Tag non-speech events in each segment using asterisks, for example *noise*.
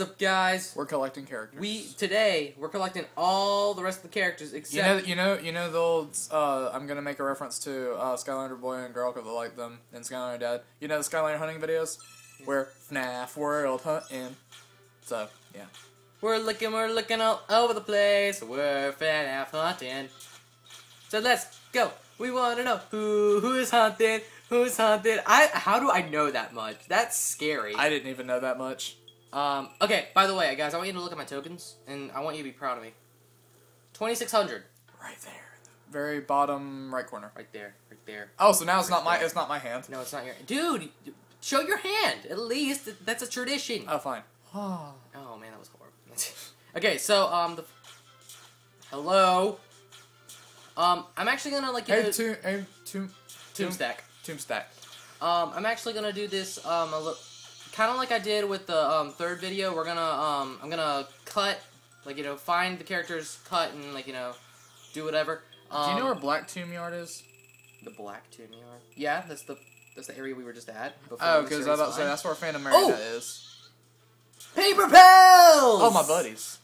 is up, guys? We're collecting characters. We today we're collecting all the rest of the characters except You know, you know, you know the old. Uh, I'm gonna make a reference to uh, Skylander boy and girl because I like them, and Skylander dad. You know the Skylander hunting videos where FNAF world hunting. So yeah, we're looking, we're looking all over the place. We're FNAF hunting. So let's go. We want to know who who is hunted, who's hunted. I how do I know that much? That's scary. I didn't even know that much. Um, okay, by the way, guys, I want you to look at my tokens, and I want you to be proud of me. 2,600. Right there, very bottom right corner. Right there, right there. Oh, so now it's not my it's not my hand. No, it's not your... Dude, show your hand, at least. That's a tradition. Oh, fine. *sighs* Oh, man, that was horrible. *laughs* okay, so, um, the... Hello? Um, I'm actually gonna, like, you Hey, know, tomb, hey, tomb, tomb stack. tomb stack. Um, I'm actually gonna do this, um, a little... Kind of like I did with the, um, third video. We're gonna, um, I'm gonna cut, like, you know, find the characters, cut, and, like, you know, do whatever. Um, Do you know where Black Tomb Yard is? The Black Tomb Yard? Yeah, that's the that's the area we were just at. Before Oh, because I thought to say that's where Phantom Oh! Marionette is. Paper Pals! Oh, my buddies.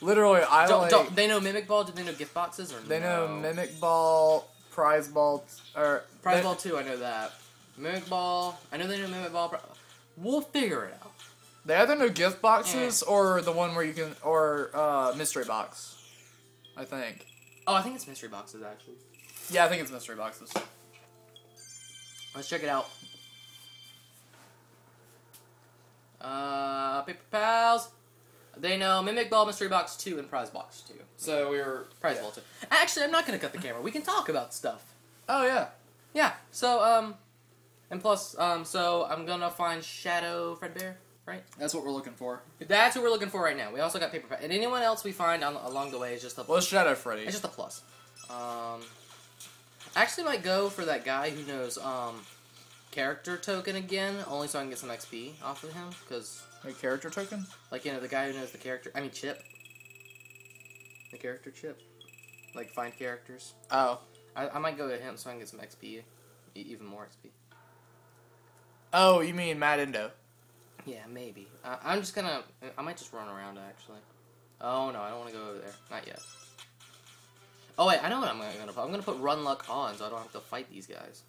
Literally, I Don't, like. don't, they know Mimic Ball? Do they know gift boxes or They no? know Mimic Ball, Prize Ball, or Prize they- Ball 2, I know that. Mimic Ball, I know they know Mimic Ball. We'll figure it out. They either know gift boxes or the one where you can, or uh, mystery box. I think. Oh, I think it's mystery boxes actually. Yeah, I think it's mystery boxes. Let's check it out. Uh, Paper Pals. They know Mimic Ball, Mystery Box 2, and Prize Box 2. So we were Prize Ball 2. Actually, I'm not gonna cut the camera. We can talk about stuff. Oh yeah. Yeah. So um, and plus um, so I'm gonna find Shadow Fredbear, right? That's what we're looking for. That's what we're looking for right now. We also got Paper Pal, and anyone else we find on, along the way is just a Well, Shadow Freddy. it's just a plus. Um, I actually might go for that guy who knows um, character token again, only so I can get some XP off of him. Because A character token? like you know the guy who knows the character. I mean Chip. The character Chip. Like find characters. Oh. I, I might go to him so I can get some XP, e- even more XP. Oh, you mean Mendo? Yeah, maybe. Uh, I'm just gonna. I might just run around actually. Oh no, I don't want to go over there. Not yet. Oh wait, I know what I'm gonna, put. I'm gonna put Run Luck on, so I don't have to fight these guys.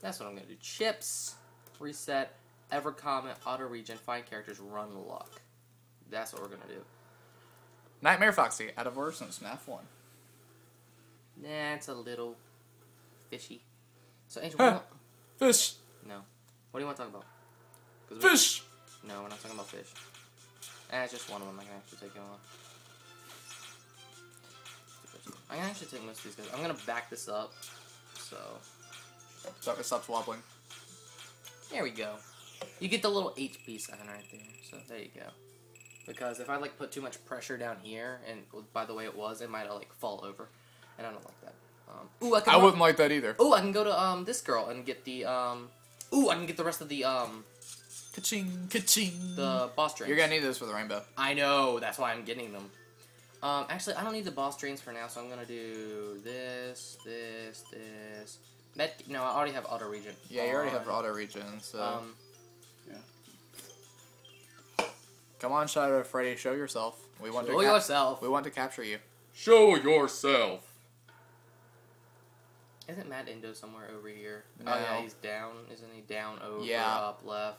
That's what I'm gonna do. Chips, reset, ever comment, auto regen, find characters, Run Luck. That's what we're gonna do. Nightmare Foxy, out of order since FNAF 1. Nah, it's a little fishy. So Angel, Huh. what do you Fish! no. What do you want to talk about? Fish! No, we're not talking about fish. Eh, it's just one of them. I can actually take it on. I can actually take most of these guys. I'm gonna back this up. So So it stops wobbling. there we go. You get the little HP sign right there. So there you go. Because if I like put too much pressure down here, and by the way it was, it might like fall over, and I don't like that. Um, ooh, I can. I wouldn't like that either. Ooh, I can go to um this girl and get the um. Ooh, I can get the rest of the um Ka-ching, ka-ching. the boss drinks. You're gonna need those for the rainbow. I know, that's why I'm getting them. Um, actually, I don't need the boss drains for now, so I'm gonna do this, this, this. Med- no, I already have auto regen. Yeah, you already have auto regen. so. Um, Come on, Shadow Freddy, show yourself. We want show to cap- yourself. We want to capture you. Show yourself. Isn't Mendo somewhere over here? No. Oh yeah, he's down. Isn't he down over Yeah. up left?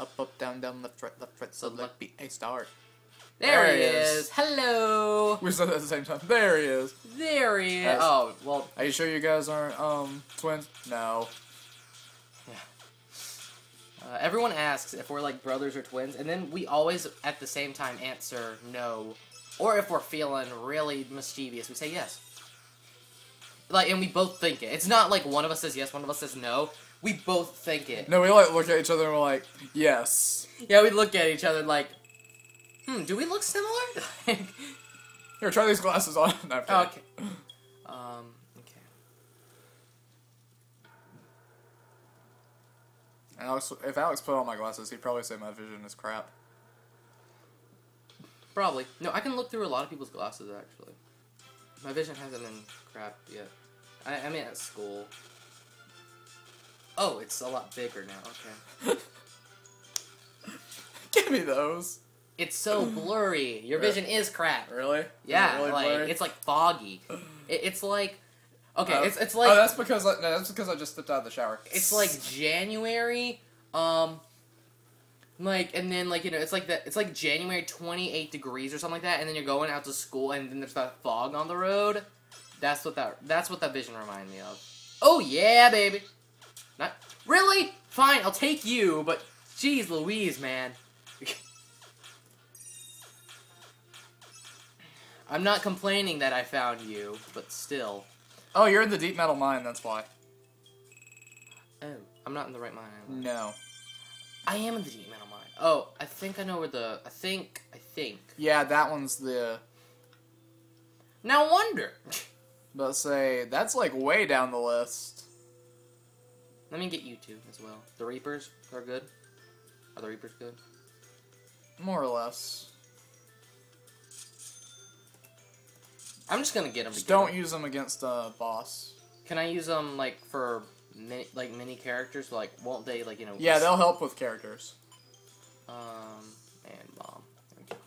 Up, up, down, down, left, right, left, right, So select, be a start. There, There he is. is. Hello. We said that at the same time. There he is. There he is. That's- Oh well, Are you sure you guys aren't um twins? No. Uh, everyone asks if we're like brothers or twins, and then we always at the same time answer no. Or if we're feeling really mischievous, we say yes. Like, and we both think it. It's not like one of us says yes, one of us says no. We both think it. No, we like look at each other and we're like, yes. Yeah, we look at each other like, hmm, do we look similar? *laughs* Here, try these glasses on. *laughs* No, I'm okay. Um. Okay. Alex, if Alex put on my glasses, he'd probably say my vision is crap. Probably. No, I can look through a lot of people's glasses actually. My vision hasn't been crap yet. I, I mean at school. Oh, it's a lot bigger now. Okay. *laughs* Give me those. It's so *clears throat* blurry. Your vision is crap. Really? Yeah, really like blurry? it's like foggy. *gasps* It, it's like okay, Oh. it's it's like oh, that's because I, no, that's because I just stepped out of the shower. it's like January, um, like and then like you know it's like that it's like January twenty eight degrees or something like that, and then you're going out to school and then there's that fog on the road. That's what that that's what that vision reminded me of. Oh yeah, baby. Not really fine. I'll take you, but geez, Louise, man. *laughs* I'm not complaining that I found you, but still. Oh, you're in the deep metal mine. That's why. Oh, I'm not in the right mine. No. I am in the Demon metal mine. Oh, I think I know where the. I think. I think. Yeah, that one's the. Now wonder. *laughs* But say that's like way down the list. Let me get you two as well. The Reapers are good. Are the Reapers good? More or less. I'm just gonna get them. Just don't use them against a boss. Can I use them like for mini, like mini characters? Like, won't they like you know? Yeah, they'll help with characters. Um, and bomb. There.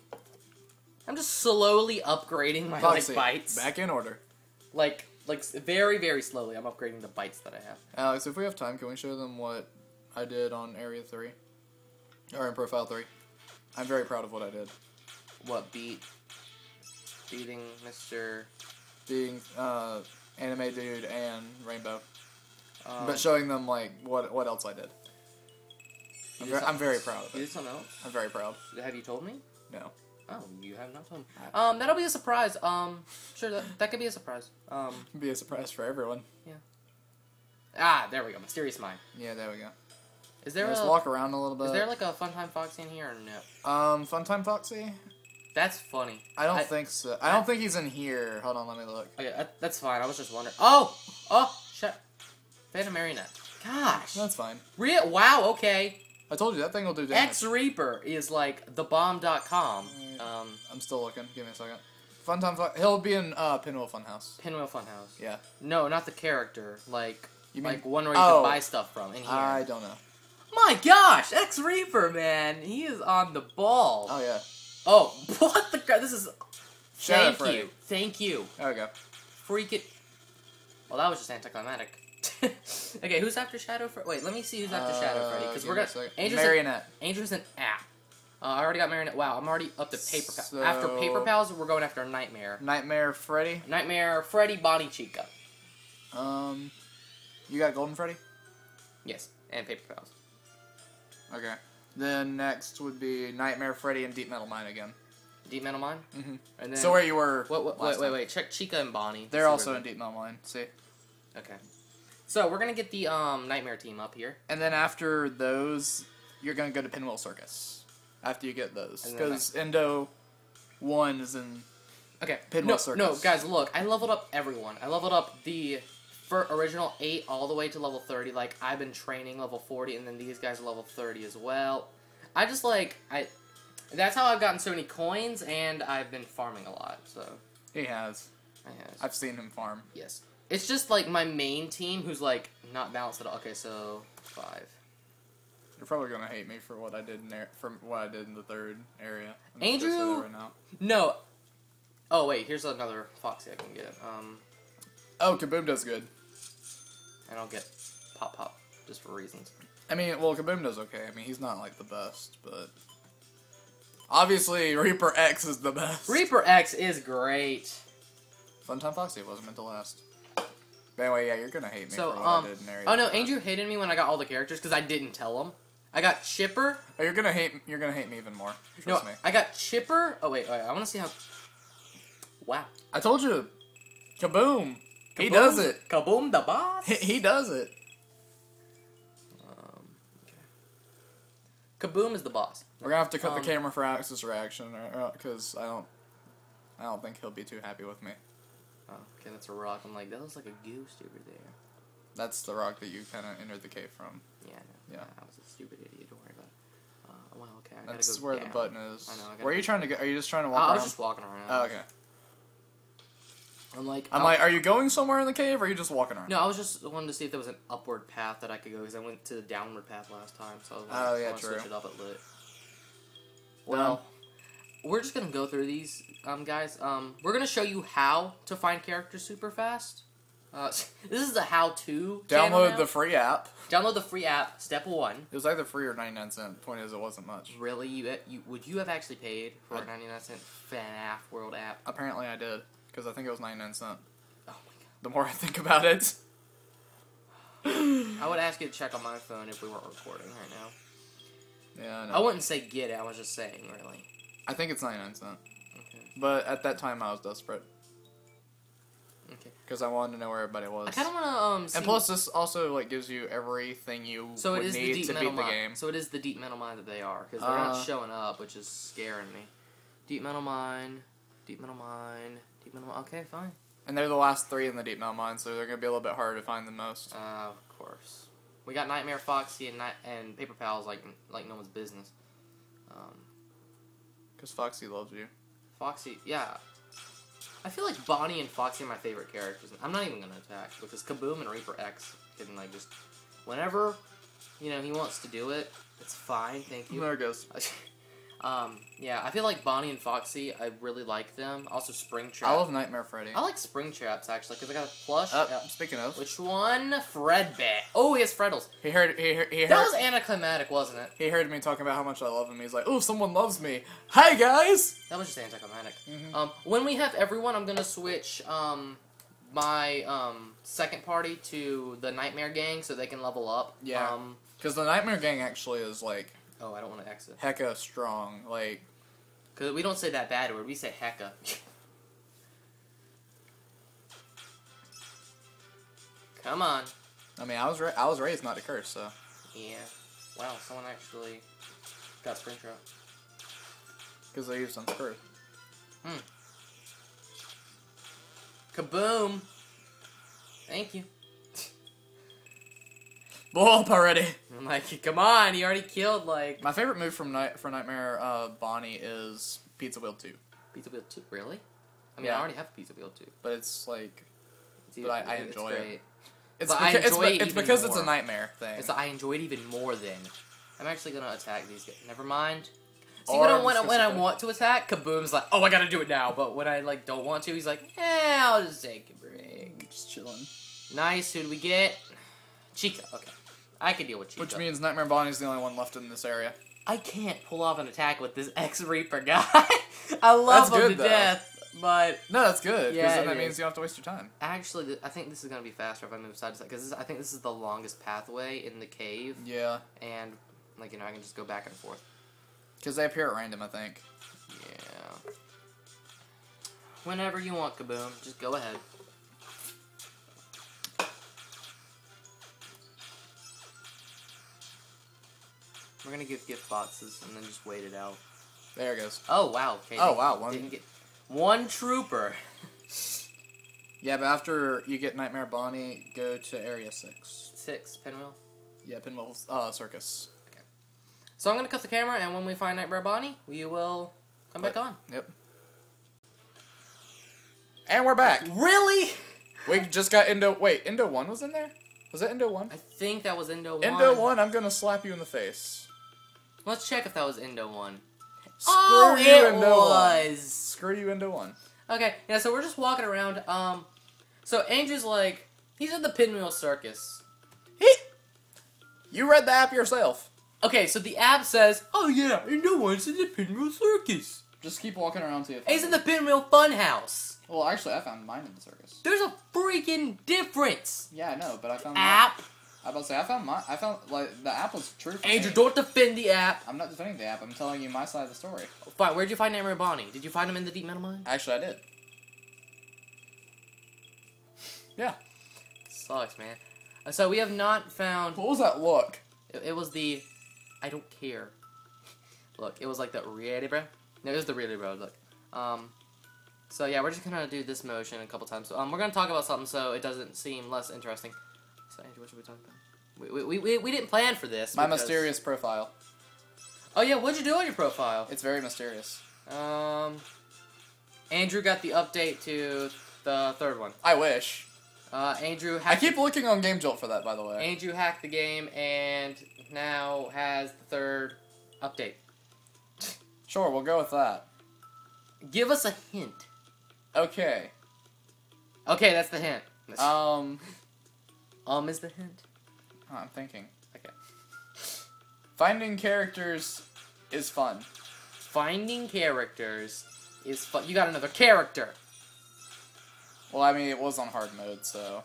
I'm just slowly upgrading my Foxy, like bites. Back in order. Like like very very slowly. I'm upgrading the bites that I have. Alex, if we have time, can we show them what I did on Area 3? Or in Profile 3? I'm very proud of what I did. What beat? Beating Mr. Being uh, Anime Dude and Rainbow. Um, but showing them, like, what what else I did. I'm, did ver- I'm very proud of You did something else? I'm very proud. Have you told me? No. Oh, you have not told me. Um, that'll be a surprise. Um, sure, that, that could be a surprise. Um, Be a surprise for everyone. Yeah. Ah, there we go. Mysterious Mine. Yeah, there we go. Is there Just a, walk around a little bit. is there like a Funtime Foxy in here or no? um, Funtime Foxy? That's funny. I don't I- think so. I don't think he's in here. Hold on, let me look. Okay, that, that's fine. I was just wondering. Oh, oh. Phantom Marionette. Gosh. That's fine. Real. Wow. Okay. I told you that thing will do damage. X Reaper is like thebomb.com. Alright. Um, I'm still looking. Give me a second. Funtime Foxy. He'll be in uh, Pinwheel Funhouse. Pinwheel Funhouse. Yeah. No, not the character. Like, You mean- like one where you Oh. can buy stuff from in here. I don't know. My gosh, X Reaper, man, he is on the ball. Oh yeah. Oh, *laughs* what the? This is. Shadow Thank you, thank you. There we go. Freak it. Well, that was just anticlimactic. *laughs* okay, who's after Shadow Freddy? Wait, let me see who's after Shadow Uh, Freddy because we're gonna. second. Angel's an, Marionette. Angel's an app. Uh, I already got Marionette. Wow, I'm already up to Paper Pals. So- After Paper Pals, we're going after Nightmare. Nightmare Freddy. Nightmare, Freddy, Bonnie Chica. Um, you got Golden Freddy. Yes, and Paper Pals. Okay. Then next would be Nightmare Freddy and Deep Metal Mine again. Deep Metal Mine. Mm-hmm. And then. So where you were? What, what, last wait, wait, wait. Check Chica and Bonnie. They're also in Deep Metal Mine. See. Okay. So we're gonna get the um Nightmare team up here. And then after those, you're gonna go to Pinwheel Circus. After you get those, because Endo one is in. Okay. Pinwheel no, Circus. no, guys, look. I leveled up everyone. I leveled up the for original eight all the way to level thirty. Like I've been training level forty, and then these guys are level thirty as well. I just like I. That's how I've gotten so many coins, and I've been farming a lot. So He has. I have. I've seen him farm. yes. It's just like my main team who's like not balanced at all. Okay, so five. You're probably gonna hate me for what I did in there, from what I did in the third area. I'm Andrew- just gonna say that right. No. Oh wait, here's another Foxy I can get. Um, Oh, Kaboom does good. And I don't get Pop Pop just for reasons. I mean, well, Kaboom does okay. I mean, he's not like the best, but obviously Reaper X is the best. Reaper X is great. Funtime Foxy wasn't meant to last. But anyway, yeah, you're gonna hate me So, um, I did in. Oh no. Andrew hated me when I got all the characters because I didn't tell him. I got Chipper. Oh, you're gonna hate. You're gonna hate me even more. No, me. I got Chipper. Oh wait, wait I want to see how. Wow. I told you, Kaboom. He does it. Kaboom the boss. He, he does it. um, okay. Kaboom is the boss. We're gonna have to cut Um, the camera for Axe's reaction, because I don't. I don't think he'll be too happy with me. Oh, okay, that's a rock. I'm like, that looks like a goose over there. That's the rock that you kind of entered the cave from. Yeah, no, Yeah. I was a stupid idiot. Don't worry about it. Uh, well, okay, I That's gotta go where down. the button is. I know, I Where are you trying to go? Are you just trying to Uh, walk I around? was just walking around. Oh, okay. I'm like, I'm like, are you going somewhere in the cave, or are you just walking around? No, I was just wanting to see if there was an upward path that I could go because I went to the downward path last time, so I was like, Oh, yeah, I wanna true. switch it up a lit. Well, we're just gonna go through these, um, guys. Um, we're gonna show you how to find characters super fast. Uh, *laughs* this is a how-to. Download the free app. download the free app. Step one. It was either free or 99 cent. Point is, it wasn't much. Really, you, you would you have actually paid for I- a ninety-nine cent FNAF World app? Apparently, I did because I think it was 99 cent. Oh my god! The more I think about it! I would ask you to check on my phone if we weren't recording right now. yeah, I, know. I wouldn't say get it. I was just saying, really. I think it's 99 cent. Okay. But at that time, I was desperate Okay. because I wanted to know where everybody was. I kind of want to um. See and plus, this also like gives you everything you so would it is the need deep to metal beat the mind. game. So it is the deep metal mind that they are because they're Uh, not showing up, which is scaring me. Deep metal mind, deep metal mind, deep metal. Okay, fine. And they're the last three in the deep metal mine, so they're gonna be a little bit harder to find than most. Uh, of course. We got Nightmare Foxy and Night and Paper Pals like like no one's business. Um, Because Foxy loves you. Foxy, yeah. I feel like Bonnie and Foxy are my favorite characters. I'm not even gonna attack because Kaboom and Reaper X can like just whenever you know he wants to do it, it's fine. Thank you. There it goes. *laughs* um, yeah, I feel like Bonnie and Foxy. I really like them. Also, Springtrap. I love Nightmare Freddy. I like Springtraps actually because I got a plush. Uh, Yeah. Speaking of, Which one? Fredbear. Oh, he has Freddles. he heard he heard, he That was anticlimactic, wasn't it? he heard me talking about how much I love him. He's like, "Oh, someone loves me." Hi guys. That was just anticlimactic. Mhm. Um, when we have everyone, I'm gonna switch um, my um, second party to the Nightmare Gang so they can level up. Yeah. Um, Because the Nightmare Gang actually is like oh, I don't want to exit hecka strong. Like because we don't say that bad word. We say hecka. *laughs* Come on. I mean, I was I was raised not to curse, so Yeah. Wow. Someone actually got Springtrap. because they used on curse. Hmm. Kaboom. Thank you. Blow up already. *laughs* I'm like, come on, he already killed like My favorite move from Night for Nightmare uh, Bonnie is Pizza Wheel Two, Pizza Wheel Two. Really? I mean, Yeah. I already have Pizza Wheel Two. but it's like It's But I- I it's enjoy it. it's But I beca- it's, enjoy be- it it's even because it's a nightmare thing. It's I enjoy it even more then. I'm actually gonna attack these guys. Never mind. See, Or when, I, I'm when, I- when I want to attack, Kaboom's like, oh, I gotta do it now. But when I like don't want to, he's like, yeah, I'll just take a break. Just chilling. Nice. Who do we get? Chica. Okay, I can deal with Chica. Which means Nightmare Bonnie's the only one left in this area. I can't pull off an attack with this *laughs* X Reaper guy. *laughs* I love That's him good, to though. death, but No, that's good. Because Yeah, then that means is. you don't have to waste your time. actually, th- I think this is gonna be faster if I move side to side because I think this is the longest pathway in the cave, Yeah, and like you know, I can just go back and forth. because they appear at random. I think. Yeah. Whenever you want, Kaboom, just go ahead. We're gonna give gift boxes and then just wait it out. There it goes. Oh wow! Okay, Oh, wow, one- Didn't get one trooper. *laughs* Yeah, but after you get Nightmare Bonnie, go to Area Six. Six pinwheel. Yeah, Pinwheel uh, Circus. Okay. So I'm gonna cut the camera, and when we find Nightmare Bonnie, we will come back on. Yep. And we're back. Really? We just got Endo. Wait, Endo One was in there. Was that Endo One? I think that was Endo one. Endo One. I'm gonna slap you in the face. Let's check if that was Endo one. Screw oh, you, it Endo One. Screw you, Endo One. Okay, yeah, so we're just walking around. Um, so Andrew's like, he's at the Pinwheel Circus. He... You read the app yourself. Okay, so the app says, oh yeah, Endo one's in the Pinwheel Circus. Just keep walking around till you. He's in the Pinwheel Funhouse. Well, actually, I found mine in the circus. There's a freaking difference. Yeah, I know, but I found mine- App. I about to say I found my I found like the app was true. for Andrew, me. don't defend the app. I'm not defending the app. I'm telling you my side of the story. Fine, where'd you find Nightmare Bonnie? Did you find them in the Deep Metal Mine? Actually, I did. Yeah. Sucks, man. Uh, So we have not found. What was that look? It, it was the. I don't care. Look, it was like the really bro. No, it was the really bro. Look. Um. So yeah, we're just gonna do this motion a couple times. So, um, we're gonna talk about something so it doesn't seem less interesting. So Andrew, what should we talk about? We, we, we, we didn't plan for this. My because- mysterious profile. Oh yeah, what'd you do on your profile? It's very mysterious. Um. Andrew got the update to the third one. I wish. Uh, Andrew I keep looking on Game Jolt for that, by the way. Andrew hacked the game and now has the third update. Sure, we'll go with that. Give us a hint. Okay. Okay, that's the hint. Um, um is the hint. oh, I'm thinking. Okay. Finding characters is fun. Finding characters is fun. You got another character. Well, I mean, it was on hard mode, so.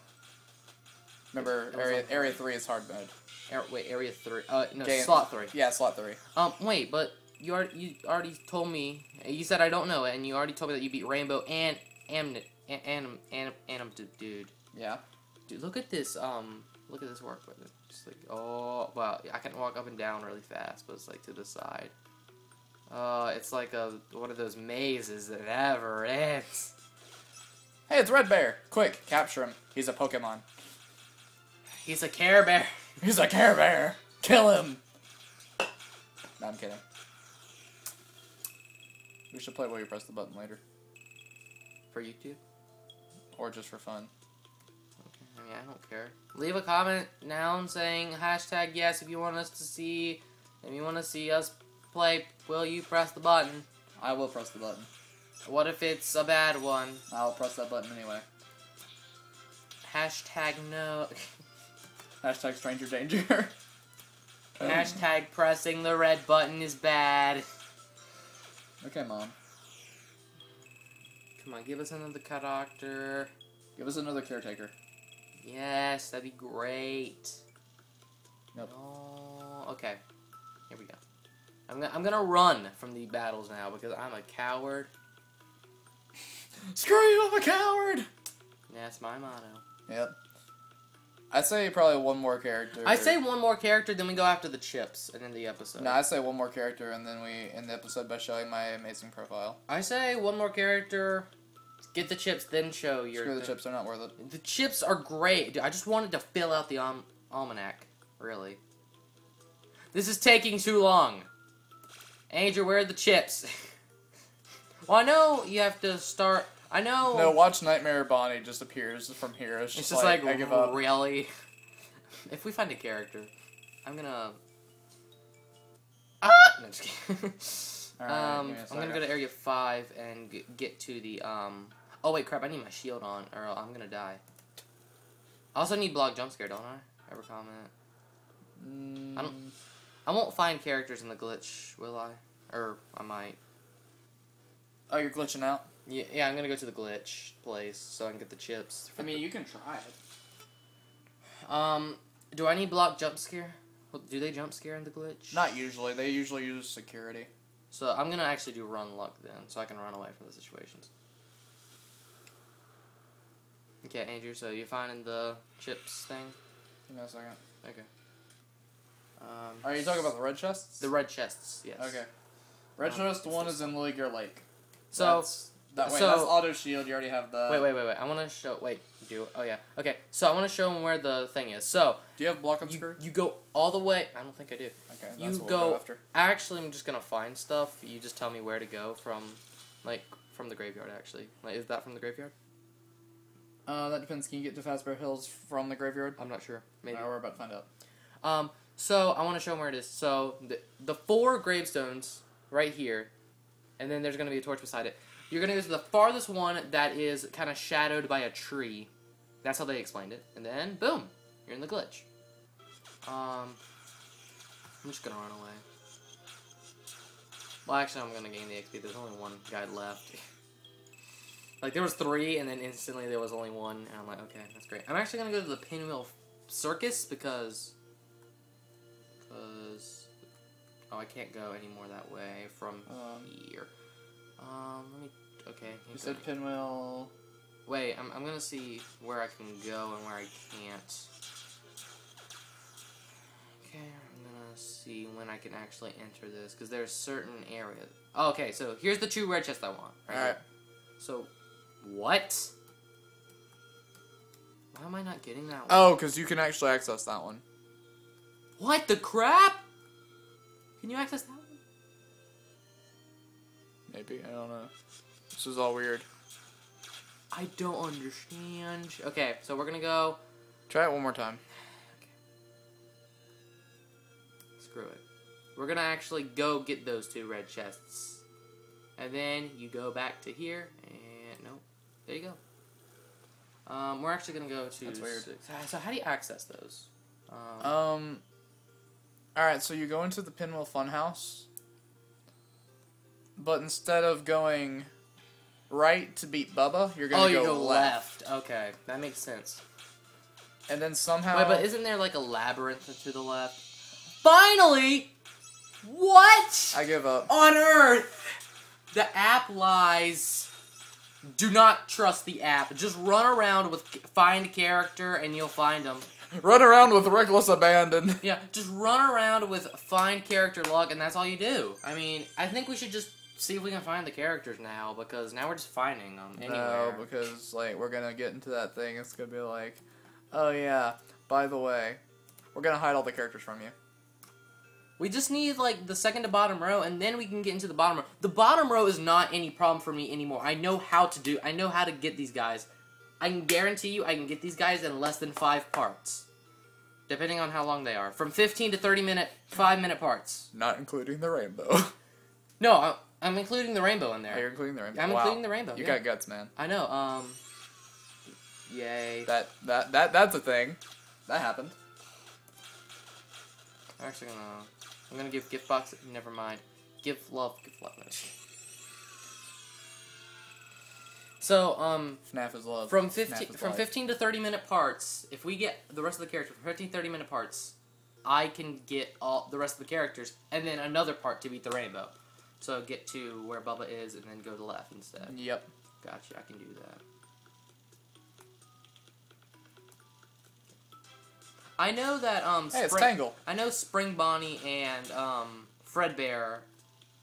Remember, area area three is hard mode. Ar- wait, area three. Uh, no, Game- slot three. Yeah, slot three. Um, wait, but you already you already told me. You said I don't know it, and you already told me that you beat Rainbow and Am Anim Anim Anim Dude. Yeah. Dude, look at this. Um, look at this work with it. Just like oh wow, I can walk up and down really fast, but it's like to the side. Uh, it's like a one of those mazes that never ends. Hey, it's Fredbear. Quick, capture him. He's a Pokemon. He's a Care Bear. *laughs* He's a Care Bear. Kill him. No, I'm kidding. We should play while you press the button later, For YouTube. or just for fun. I mean, I don't care. Leave a comment now saying hashtag yes if you want us to see, if you want to see us play. Will you press the button? I will press the button. What if it's a bad one? I'll press that button anyway. Hashtag no. *laughs* Hashtag stranger danger. *laughs* hashtag pressing the red button is bad. Okay, mom. Come on, give us another character. Give us another caretaker. Yes, that'd be great. Nope. Oh, okay. Here we go. I'm gonna, I'm gonna run from the battles now because I'm a coward. *laughs* Screw you, I'm a coward! That's my motto. Yep. I'd say probably one more character. I say one more character, then we go after the chips and then the episode. No, I'd say one more character, and then we end the episode by showing my amazing profile. I say one more character, get the chips, then show your. Screw the thing. chips, they're not worth it. The chips are great. Dude, I just wanted to fill out the alm- almanac. Really. This is taking too long. Andrew, where are the chips? *laughs* well, I know you have to start. I know. No, watch Nightmare Bonnie just appears from here. It's just, It's just like, I give up. really. *laughs* if we find a character, I'm gonna. Ah! No, just kidding. *laughs* Alright, um, give me a I'm gonna go to area five and g- get to the um. Oh wait, crap! I need my shield on, or I'm gonna die. I also need block jump scare, don't I? Ever comment? Mm, I don't- I won't find characters in the glitch, will I? Or I might. Oh, you're glitching out. Yeah, yeah. I'm gonna go to the glitch place so I can get the chips. I mean, you can try it. Um, do I need block jump scare? Do they jump scare in the glitch? Not usually. They usually use security. So I'm gonna actually do run luck then, so I can run away from the situations. Okay, Andrew. So you're finding the chips thing? Give me a second. Okay. Um, Are you talking about the red chests? the red chests? Yes. Okay. Red Um, chest one is in Lilygear Lake. So That's- that way so- that's auto shield. You already have the. wait, wait, wait, wait. I want to show. Wait, do. Oh yeah. Okay. So I want to show them where the thing is. So Do you have block and you, screw? you go all the way. I don't think I do. Okay, you go- go. Actually, I'm just gonna find stuff. You just tell me where to go from, like from the graveyard. Actually, like is that from the graveyard? Uh, that depends. Can you get to Fazbear Hills from the graveyard? I'm not sure. Maybe. Alright, we're about to find out. Um, so I want to show them where it is. So the the four gravestones right here, and then there's gonna be a torch beside it. You're gonna go to the farthest one that is kind of shadowed by a tree. That's how they explained it. And then boom, you're in the glitch. Um, I'm just gonna run away. Well, actually, I'm gonna gain the XP. There's only one guy left. *laughs* like there was three, and then instantly there was only one, and I'm like, okay, that's great. I'm actually gonna go to the Pinwheel Circus because because oh I can't go anymore that way from Um, here. Um, let me. Okay. You said going. pinwheel. Wait, I'm I'm gonna see where I can go and where I can't. Okay, I'm gonna see when I can actually enter this because there's certain areas. Oh, okay, so here's the two red chests I want. Right. Alright. here. So, what? Why am I not getting that oh, one? Oh, because you can actually access that one. What the crap? Can you access that one? Maybe I don't know. This is all weird. I don't understand. Okay, so we're gonna go. Try it one more time. *sighs* Screw it. we're gonna actually go get those two red chests, and then you go back to here, there you go. Um, we're actually gonna go to. That's weird. six- So how do you access those? Um, Um. All right, so you go into the Pinwheel Funhouse, but instead of going right to beat Bubba, you're gonna oh, you go, go left. left. Okay, that makes sense. and then somehow. Wait, but isn't there like a labyrinth to the left? Finally! What I give up. on earth? The app lies. Do not trust the app. Just run around with find character and you'll find them. Run around with reckless abandon. *laughs* Yeah, just run around with find character log and that's all you do. I mean, I think we should just see if we can find the characters now because now we're just finding them No, because like we're gonna get into that thing. It's gonna be like, oh yeah. By the way, we're gonna hide all the characters from you. We just need like the second to bottom row, and then we can get into the bottom row. The bottom row is not any problem for me anymore. I know how to do. I know how to get these guys. I can guarantee you, I can get these guys in less than five parts, depending on how long they are. From fifteen to thirty minute, five minute parts. Not including the rainbow. *laughs* No, I- I'm including the rainbow in there. You're including the rainbow. I'm Wow. including the rainbow. You yeah. got guts, man. I know. Um. Yay! That that that that's a thing. That happened. I'm actually gonna. I'm gonna give gift box. Never mind. Give love. Give love. So um. FNAF is love. From 15 from life. 15 to 30 minute parts, if we get the rest of the characters from 15 30 minute parts, I can get all the rest of the characters and then another part to beat the rainbow. So get to where Bubba is and then go to the left instead. Yep. Gotcha, I can do that. I know that um Hey, it's Tangle. I know Spring Bonnie and um Fredbear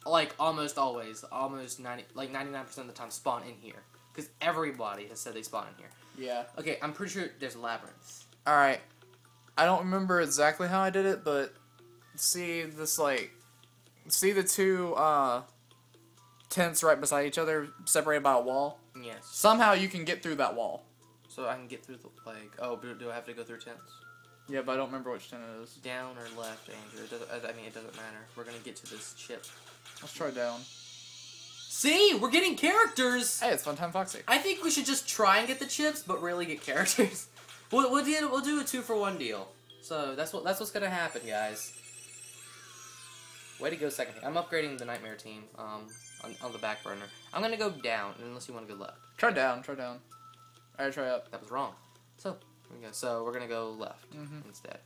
like almost always, almost 90 like 99% of the time spawn in here cuz everybody has said they spawn in here. Yeah. Okay, I'm pretty sure there's labyrinths. All right. I don't remember exactly how I did it, but see this like see the two uh tents right beside each other, separated by a wall. Yes. Somehow you can get through that wall. So I can get through the like oh, do I have to go through tents? Yeah, but I don't remember which tent it is. Down or left, Andrew? It doesn't, I mean, it doesn't matter. We're gonna get to this chip. Let's try down. See, we're getting characters. Hey, it's fun time, Foxy. I think we should just try and get the chips, but really get characters. *laughs* we'll we'll do we'll do a two for one deal. So that's what that's what's gonna happen, guys. Way to go, second. I'm upgrading the nightmare team um on, on the back burner. I'm gonna go down unless you want to go left. Try down. Try down. All right, try up. That was wrong. So here we go. So we're gonna go left Mhm. instead.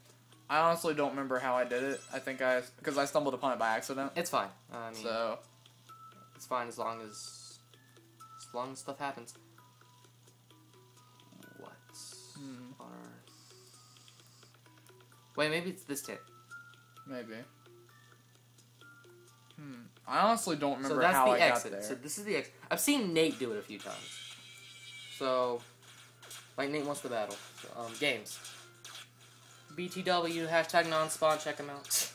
I honestly don't remember how I did it. I think I because I stumbled upon it by accident. It's fine. I mean, So it's fine as long as as long as stuff happens. What Hmm. Wait, maybe it's this tent. maybe. Hmm. I honestly don't remember so that's how the I exit. got there. So this is the exit. I've seen Nate do it a few times. So, like Nate wants the battle. So, um, games. BTW hashtag non-spawn. Check him out. *laughs*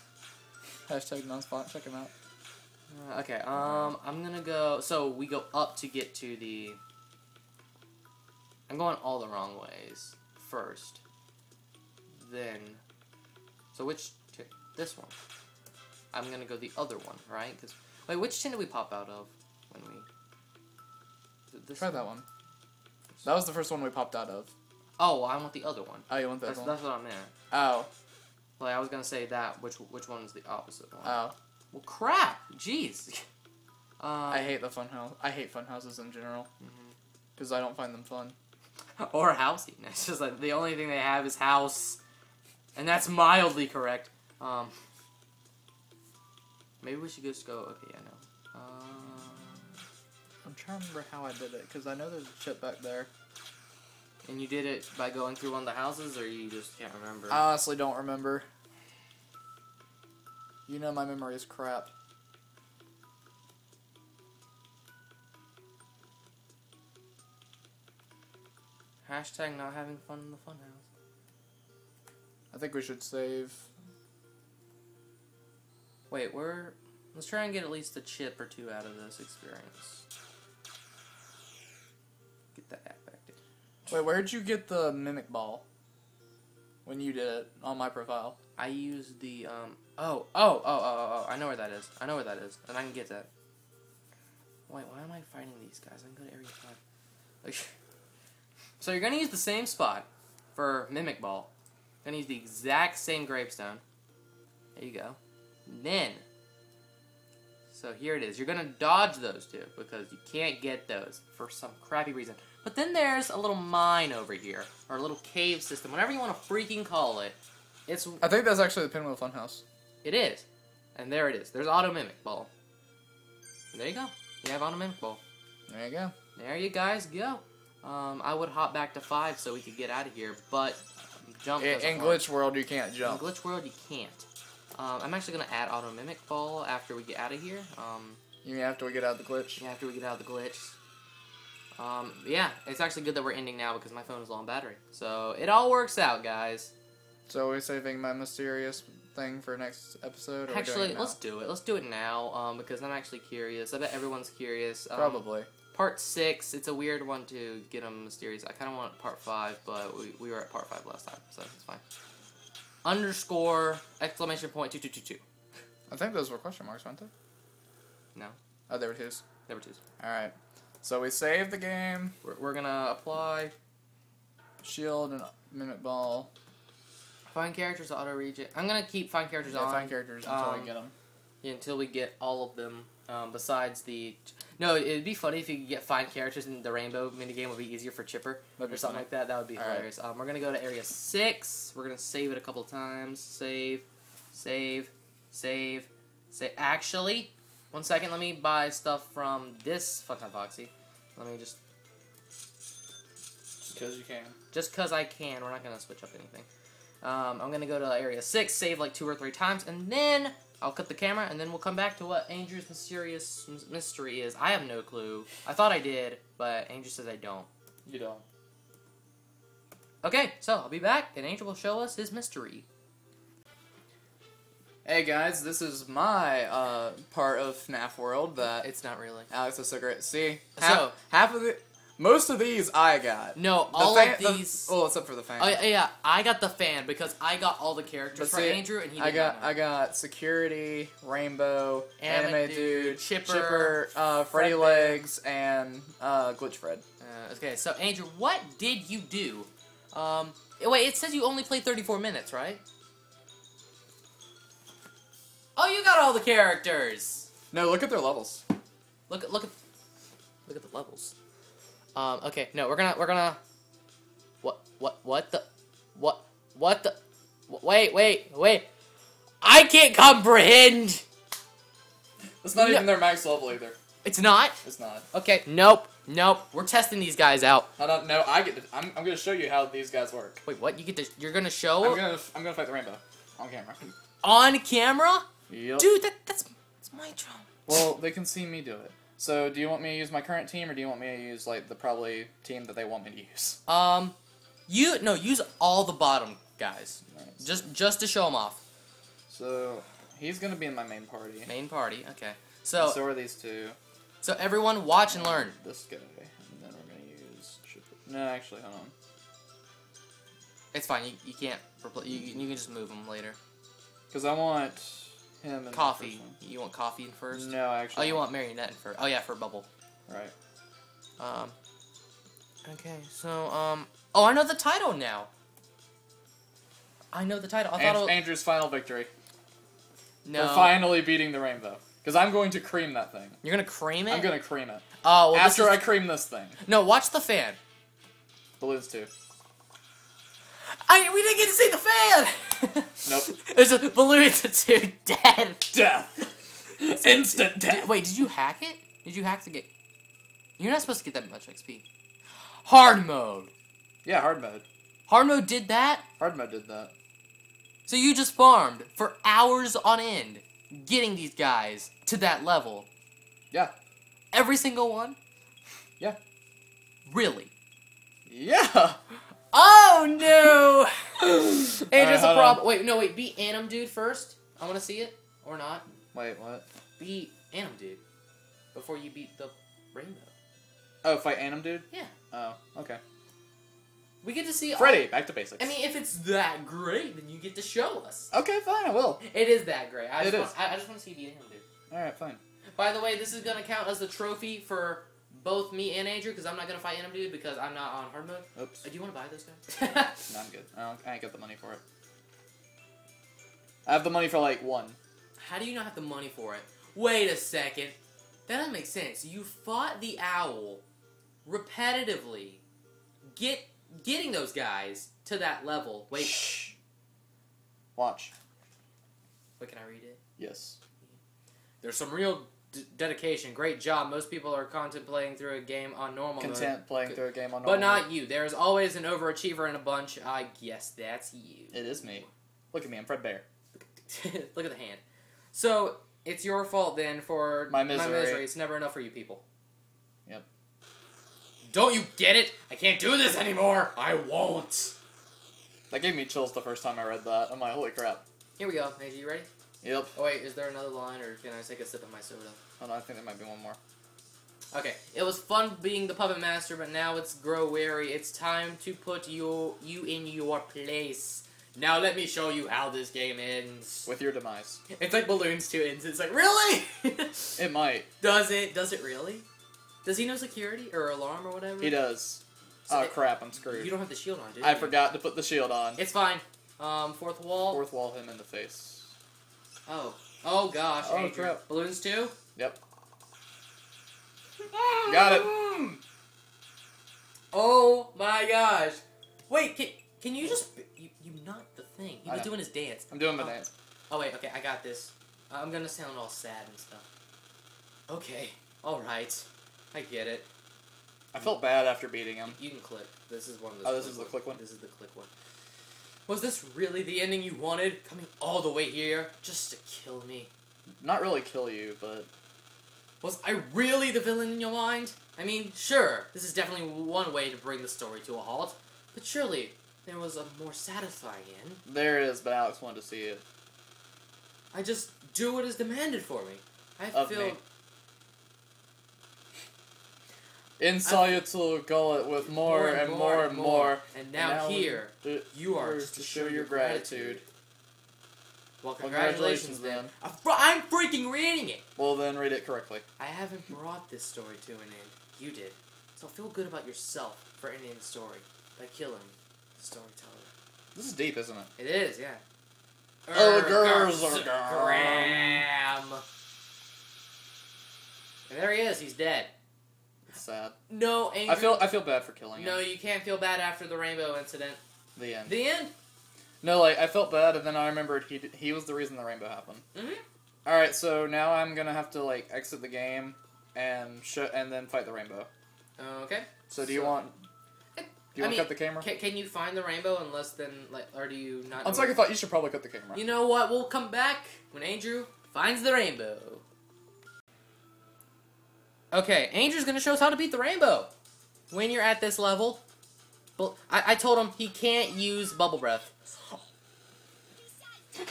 Hashtag non-spawn, Check him out. Uh, okay. Um, I'm gonna go. So we go up to get to the. I'm going all the wrong ways first. Then, so which this one? I'm gonna go the other one, right? Cause wait, which tin did we pop out of when we? is it This Try that one. That was the first one we popped out of. Oh, I want the other one. Oh, you want that That's, one? that's what I meant. Oh, Like I was gonna say that. Which which one is the opposite one? oh. well, crap. Jeez. *laughs* um, I hate the fun house. I hate fun houses in general because I don't find them fun. *laughs* or housing. *laughs* It's just like the only thing they have is house, and that's mildly correct. Um, maybe we should just go. Okay, I know. I'm trying to remember how I did it because I know there's a chip back there. and you did it by going through one of the houses, or you just can't remember? I honestly don't remember. You know my memory is crap. Hashtag not having fun in the funhouse. I think we should save. Wait, we're let's try and get at least a chip or two out of this experience. Get that app in. Wait, where'd you get the mimic ball? When you did it on my profile. I used the um. Oh, oh, oh, oh, oh, oh, I know where that is. I know where that is, and I can get that. Wait, why am I fighting these guys? I can go to area 5. Like, *laughs* so you're gonna use the same spot for Mimic Ball. You're Gonna use the exact same gravestone. There you go. Then, so here it is. You're gonna dodge those two because you can't get those for some crappy reason. But then there's a little mine over here, or a little cave system, whatever you want to freaking call it. It's I think that's actually the Pinwheel Funhouse. it is, and there it is. There's auto mimic ball. There you go. You have auto mimic ball. There you go. There you guys go. Um, I would hop back to five so we could get out of here, but um, jump. In, in. Glitch World, you can't jump. In glitch world, you can't. Um, I'm actually gonna add auto mimic ball after we get out of here. Um, You mean after we get out of the glitch? yeah, after we get out of the glitch. Um, yeah, it's actually good that we're ending now because my phone is low on battery. So it all works out, guys. So we're we saving my mysterious thing for next episode? Or are we doing Actually, let's do it. Let's do it now um, because I'm actually curious. I bet everyone's curious. Um, Probably. Part six, it's a weird one to get them mysterious. I kind of want part five, but we, we were at part five last time, so it's fine. Underscore exclamation point two two two two. I think those were question marks, weren't they? No, Oh, they were twos. there were twos. All right. So we save the game. We're, we're gonna apply Shield and Mimic Ball. find characters auto regen. I'm gonna keep find characters Yeah, on find characters until um, we get them. yeah, until we get all of them. Um, besides the, no, it'd be funny if you could get find characters in the rainbow minigame. Would be easier for Chipper That'd or something funny. like that. That would be All right. hilarious. Um, we're gonna go to area six. We're gonna save it a couple times. Save, save, save, save. Actually, one second. Let me buy stuff from this Funtime Foxy. Let me just, Because you can. just cause I can. We're not gonna switch up anything. Um, I'm gonna go to area six, save like two or three times, and then I'll cut the camera, and then we'll come back to what Andrew's mysterious m- mystery is. I have no clue. I thought I did, but Andrew says I don't. You don't. Okay, so I'll be back, and Angel will show us his mystery. Hey guys, this is my uh, part of FNAF World that It's not really. Alex is so great. See, So- half, half of the, most of these I got. No, The all fan- of the- these. well, except for the fan. Oh yeah, I got the fan because I got all the characters But for Andrew, and he. I got. I got security, rainbow, Anime anime, Dude, dude, Chipper, Chipper, uh, Freddy Fredbear. Legs, and uh, Glitch Fred. Uh, okay, so Andrew, what did you do? Um, wait, it says you only played 34 minutes, right? Oh, you got all the characters. No, look at their levels. Look at look at look at the levels. Um, okay, no, we're gonna we're gonna. What what what the what what the wait wait wait. I can't comprehend. It's not No. even their max level either. It's not. It's not. Okay, nope, nope. We're testing these guys out. I don't know. I get. To, I'm. I'm gonna show you how these guys work. Wait, what? You get to? You're gonna show I'm gonna. I'm gonna fight the rainbow on camera. on camera, Yep. dude? That that's that's my job. Well, they can see me do it. So, do you want me to use my current team, or do you want me to use like the probably team that they want me to use? Um, you no use all the bottom guys Alright, just just to show them off. So he's gonna be in my main party. Main party, okay. So, So so are these two. so everyone watch and learn. This guy, and then we're gonna use. No, actually, hold on. It's fine. You, you can't you you can just move them later. Because I want him and Coffee. You want coffee in first? No, actually. Oh, you want marionette in first. Oh yeah, for bubble. Right. Um. Okay, so um. Oh, I know the title now. I know the title. I thought And- it was, Andrew's final victory. no. For finally beating the rainbow. Because I'm going to cream that thing. You're gonna cream it. I'm gonna cream it. Oh, well, After this I cream this thing. No, watch the fan. Balloons too. I we didn't get to see the fan. Nope. There's a balloon to dead. Death. *laughs* Instant death. Wait, did you hack it? Did you hack the game? You're not supposed to get that much XP. Hard mode. Yeah, hard mode. Hard mode did that. Hard mode did that. So you just farmed for hours on end, getting these guys to that level. Yeah. Every single one. Yeah. Really? Yeah. Oh no! *laughs* and Alright, there's a problem. Wait, no, wait. Beat Anim Dude first. I want to see it or not. Wait, what? Beat Anim Dude before you beat the rainbow. Oh, fight Anim dude? Yeah. Oh, okay. We get to see all- Freddy, back to basics. I mean, if it's that great, then you get to show us. okay, fine, I will. It is that great. I It just is. Want, I, I just want to see you beat him, dude. All right, fine. By the way, this is gonna count as the trophy for both me and Andrew because I'm not gonna fight him, dude, because I'm not on hard mode. Oops. Uh, do you want to buy this guys? *laughs* No, I'm good. I, don't, I ain't got the money for it. I have the money for like one. How do you not have the money for it? Wait a second. That doesn't make sense. You fought the owl repetitively, get getting those guys to that level. Wait, Shh. Watch. wait, can I read it? Yes. There's some real d- dedication. Great job. Most people are contemplating through a game on normal mode. Content playing through a game on. But normal mode. not you. There's always an overachiever in a bunch. I guess that's you. It is me. Look at me. I'm Fredbear. *laughs* Look at the hand. So it's your fault then for My misery. my misery. It's never enough for you people. Yep. Don't you get it? I can't do this anymore. I won't. That gave me chills the first time I read that. I'm like, holy crap. Here we go. Hey, you ready? Yep. Oh wait, is there another line, or can I take a sip of my soda? Hold on, I think there might be one more. Okay, it was fun being the puppet master, but now it's grow weary. It's time to put you you in your place. Now let me show you how this game ends. With your demise. It's like balloons two ends. It's like really? *laughs* It might. Does it? Does it really? Does he know security or alarm or whatever? He does. So oh it- crap, I'm screwed. You don't have the shield on, do you? I forgot to put the shield on. It's fine. Um, fourth wall. Fourth wall him in the face. Oh. Oh gosh. Oh, crap. Balloons too? Yep. Ah! Got it. Oh my gosh. Wait, can, can you just you, you not the thing? He was doing his dance. I'm doing my Oh. dance. Oh wait, okay, I got this. I'm gonna sound all sad and stuff. Okay, all right, I get it. I felt bad after beating him. You can click. This is one of those. Oh, this is the click one? This is the click one. Was this really the ending you wanted? Coming all the way here just to kill me? Not really kill you, but Was I really the villain in your mind? I mean, sure, this is definitely one way to bring the story to a halt, but surely there was a more satisfying end. There is. But Alex wanted to see it. I just do what is demanded for me. I Of feel me. Insoluble gullet with more, and more and more. And now, here, you are just to show your gratitude. Well, Well, congratulations, congratulations, then. then. I'm fr- I'm freaking reading it. Well, then read it correctly. I haven't brought this story to an end. You did. So feel good about yourself for ending the story by killing the storyteller. This is deep, isn't it? It is, yeah. Oh, er, girls Err, are. Graham. And there he is. He's dead. Sad. No, Andrew. I feel I feel bad for killing him. No, you can't feel bad after the rainbow incident. The end. The end. No, like I felt bad, and then I remembered he he was the reason the rainbow happened. Mhm. All right, so now I'm gonna have to like exit the game and sh- and then fight the rainbow. Okay. So do you So- want? Do you I want mean, to cut the camera? Can, can you find the rainbow in less than like, or do you not? On second thought, you should probably cut the camera. You know what? We'll come back when Andrew finds the rainbow. Okay, Andrew's gonna show us how to beat the rainbow. When you're at this level, well, I, I told him he can't use bubble breath. *laughs*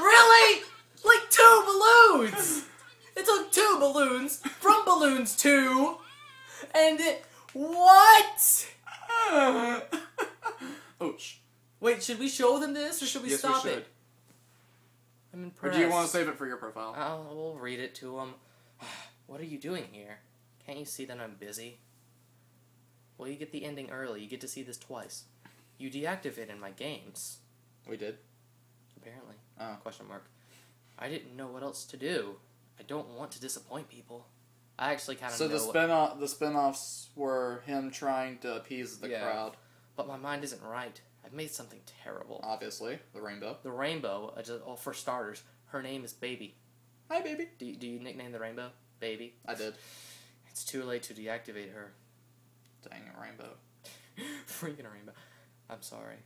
really? Like two balloons? It took two balloons from balloons two, and it what? *laughs* Ouch. Wait, should we show them this or should we Yes, we stop should. it? I'm impressed. Or do you want to save it for your profile? Oh, we'll read it to him. *sighs* What are you doing here? Can't you see that I'm busy? Well, you get the ending early. You get to see this twice. You deactivated my games, we did. apparently. Oh. Question mark. I didn't know what else to do. I don't want to disappoint people. I actually kind of So know, the spin off the spin-offs were him trying to appease the Yeah. crowd. but my mind isn't right. I've made something terrible. Obviously, the rainbow. The rainbow, uh, just, well, for starters, her name is Baby. Hi, baby. Do you, do you nickname the rainbow Baby? I did. It's too late to deactivate her. Dang it, rainbow. *laughs* Freaking rainbow. I'm sorry.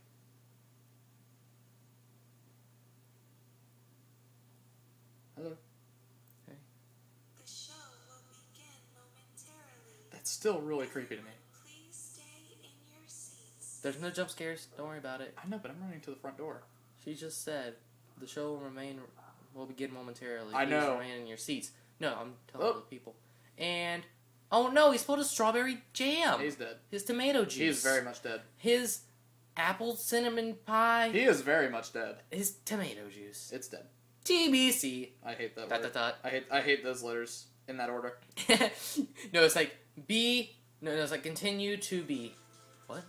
Hello. The show will begin momentarily. That's still really creepy to me. Please stay in your seats. There's no jump scares. Don't worry about it. I know, but I'm running to the front door. She just said the show will remain will begin momentarily. I Please know. Remain in your seats. No, I'm telling Oh. the people. And Oh no, he spilled his strawberry jam. He's dead. his tomato juice. He's very much dead. His apple cinnamon pie. He is very much dead. his tomato juice. It's dead. TBC. I hate that Dot, word. dot, dot. I hate I hate those letters in that order. *laughs* no, it's like B. No, no, it's like continue to be. What?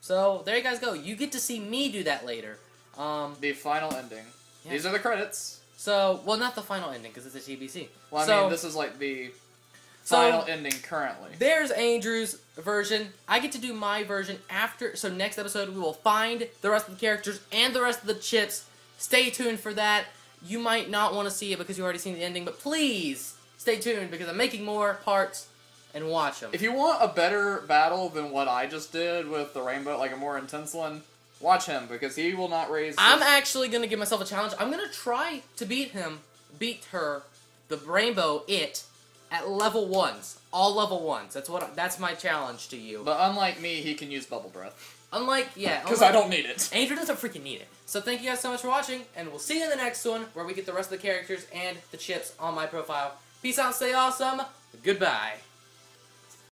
So there you guys go. You get to see me do that later. Um. The final ending. Yeah. These are the credits. So well, not the final ending because it's a TBC. Well, I so, mean, this is like the So- final ending currently. There's Andrew's version. I get to do my version after. So next episode we will find the rest of the characters and the rest of the chips. Stay tuned for that. You might not want to see it because you already seen the ending, but please stay tuned because I'm making more parts and watch them. If you want a better battle than what I just did with the rainbow, like a more intense one, watch him because he will not raise. I'm his- actually gonna give myself a challenge. I'm gonna try to beat him, beat her, the rainbow it, at level ones, all level ones. That's what. That's my challenge to you. But unlike me, he can use bubble breath unlike, yeah, because I don't need it. Andrew doesn't freaking need it. So thank you guys so much for watching, and we'll see you in the next one where we get the rest of the characters and the chips on my profile. Peace out, stay awesome. Goodbye.